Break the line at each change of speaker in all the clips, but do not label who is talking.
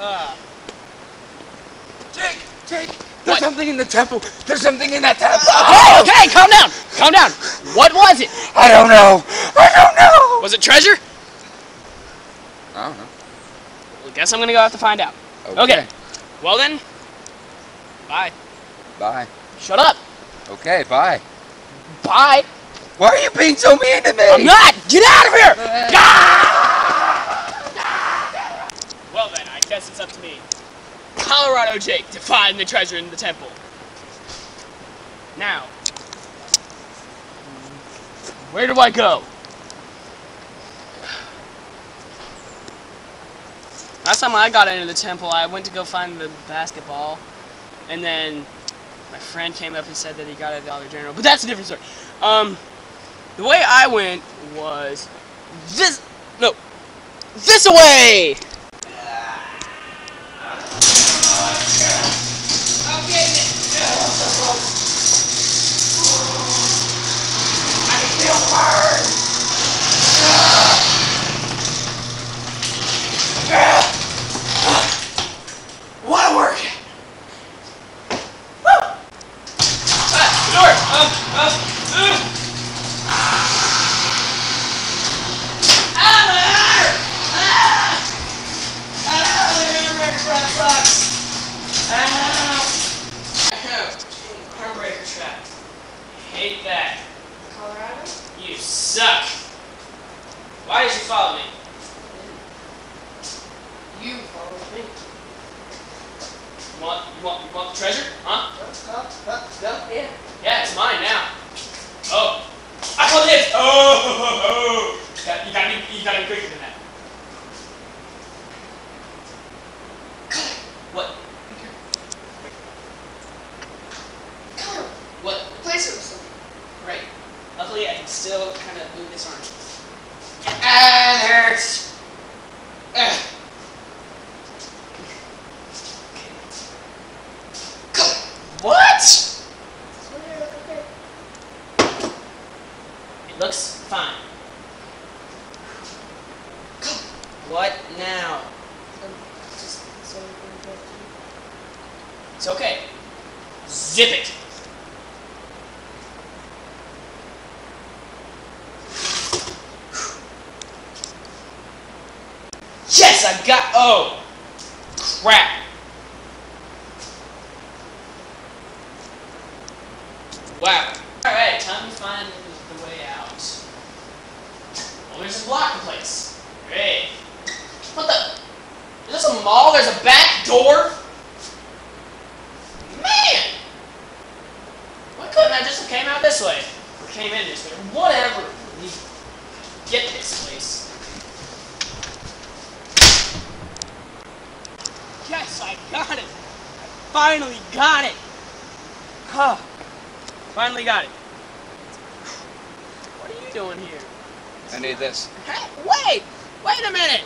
Uh,
Jake, Jake, there's
What?
something in the temple. There's something in that temple.
hey, okay, calm down. Calm down. What was it?
I don't know. I don't know.
Was it treasure?
I don't know.
Well, guess I'm gonna go have to find out. Okay. Well then, bye.
Bye.
Shut up.
Okay, bye.
Bye.
Why are you being so mean to me?
I'm not. Get out of here. Well then, I guess up to me, Colorado Jake, to find the treasure in the temple. Now, where do I go? Last time I got into the temple, I went to go find the basketball, and then my friend came up and said that he got it at Dollar General. But that's a different story. Um, the way I went was this. No, this away.
What work?
Door. Um. Uh. uh. Heartbreaker trap. Hate that.
Colorado?
You suck. Why did you follow me?
You follow me.
You want, you want, you want the treasure? Huh?
Uh, uh, uh, yeah.
Yeah, it's mine now. Oh, I call this. Oh, You got, you got me. You got me quicker than that. What?
Come on.
What?
Place it with something.
Right. Luckily, I can still kind of move this arm. Ah, it hurts. Ah. What?
Okay, okay.
It looks fine. What now?
Just so we can go through.
It's okay. Zip it. Yes, I got. Oh, crap. Wow. All right, time to find the way out. Well, there's a block in place. Great. What the? Is this a mall? There's a back door. Man! Why couldn't I just have came out this way? Or came in this way? Whatever. Get this place. Yes, I got it! I finally got it! Huh. Finally got it. What are you doing here?
I need this.
Hey, wait! Wait a minute!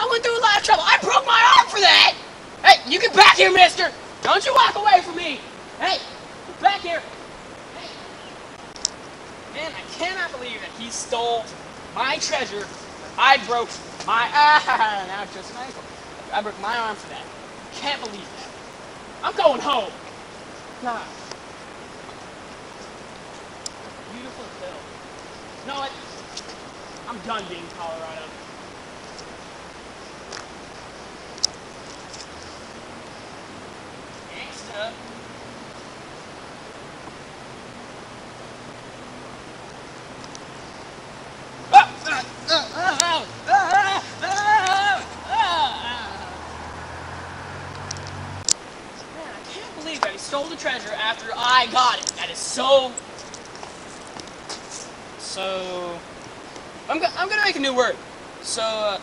I went through a lot of trouble. I broke my arm for that! Hey, you get back here, mister! Don't you walk away from me! Hey, get back here! Hey. Man, I cannot believe that he stole my treasure. I broke my ah, now it's just an ankle. I broke my arm for that. Can't believe that. I'm going home. God. Beautiful hill. You know what? I'm done being Colorado. Gangsta. Ah, ah, ah, ah, ah, ah, ah, ah. Man, I can't believe that he stole the treasure after I got it. That is so. So. I'm, go- I'm gonna make a new word. So, uh,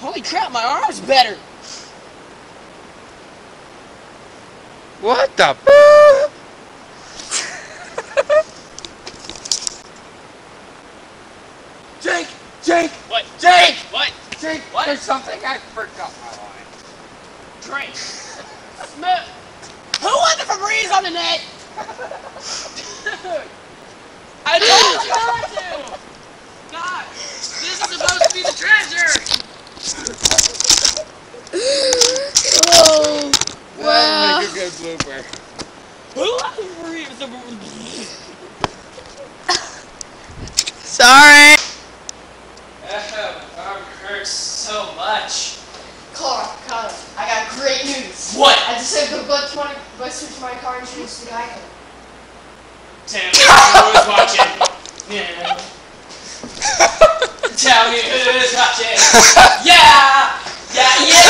holy crap, my arm's better.
What the? f- Jake, Jake,
What?
Jake,
What?
Jake.
What?
There's something I forgot my line.
Drink. Smith. Who won the Febreze on the net? I told you not to. God, this is supposed to be the treasure.
Good blooper.
Sorry.
Oh, my arm hurts so much.
Connor, Connor, I got great news.
What?
I just said go butt to my butt switch my car and insurance to Geico.
Tell me who's watching. Yeah. Tell me who's watching. Yeah! Yeah, yeah!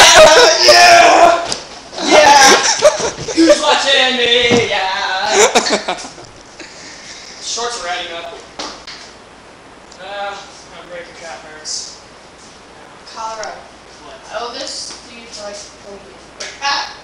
yeah!
Yeah! Who's watching me? Yeah! Shorts are riding up. Uh, my breaker cap hurts.
Colorado.
What?
I owe this to you for like a week. Ah!